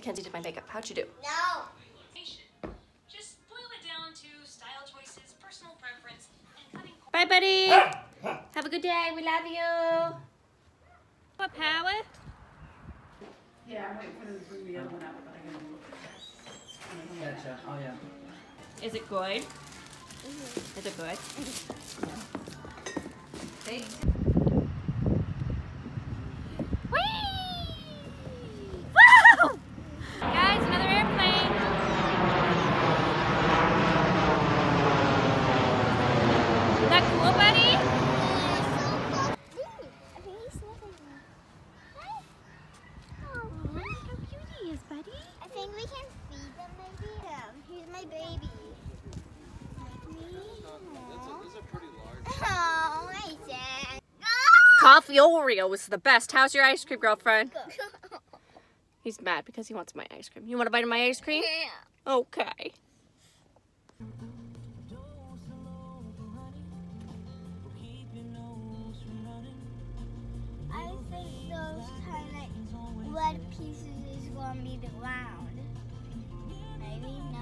Mackenzie did my makeup. How'd you do? No. Just boil it down to style choices, personal preference, and cutting Bye, buddy. Ah, ah. Have a good day. We love you. What power? Yeah, I'm waiting for them to bring the other one out, but I gotta look at that. Gotcha. Oh yeah. Is it good? Mm-hmm. Is it good? Mm-hmm. Hey. Woo! Guys, another airplane. That cool, buddy? I think he's sniffing me. Hi. Oh, Look how cute he is, buddy. I think we can feed them maybe. Yeah, he's my baby. Like me. Oh, my dad. Coffee Oreo was the best. How's your ice cream, girlfriend? He's mad because he wants my ice cream. You want a bite of my ice cream? Yeah. Okay. I think those kind of red pieces is gonna be the ground really